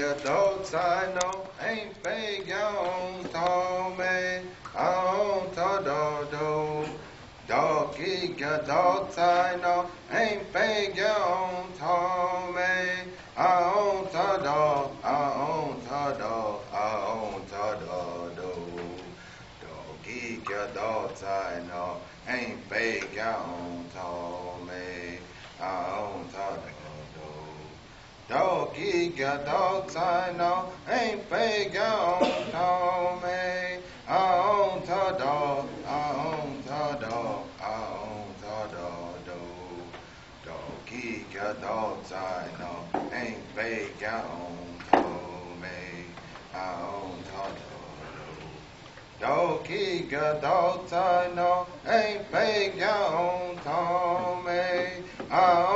adults I know ain't fake on Tommy on to do do Doggy adults I know ain't fake on Tommy on do on to do on to do do Doggy adults I know ain't on Tommy on to do Doggy got dogs I know ain't fake on Tommy. I own to dog, I own to dog, I own to dog, do. Doggy got dogs I know ain't fake on Tommy. I own to dog, do. Doggy got dogs I know ain't fake on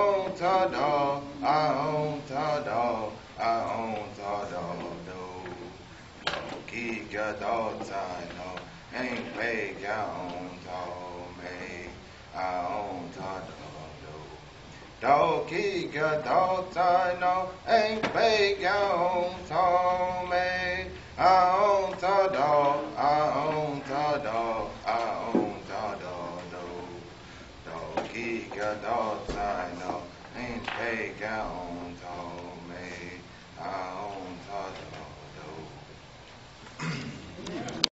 own to dog, I own to dog, I own to dog, do. Doggy got dogs I know ain't fake on Tommy. I own to dog, do. Doggy got dogs I know ain't fake on Tommy. I own to dog, I own to dog, I own to dog, do. Doggy got dogs I know ain't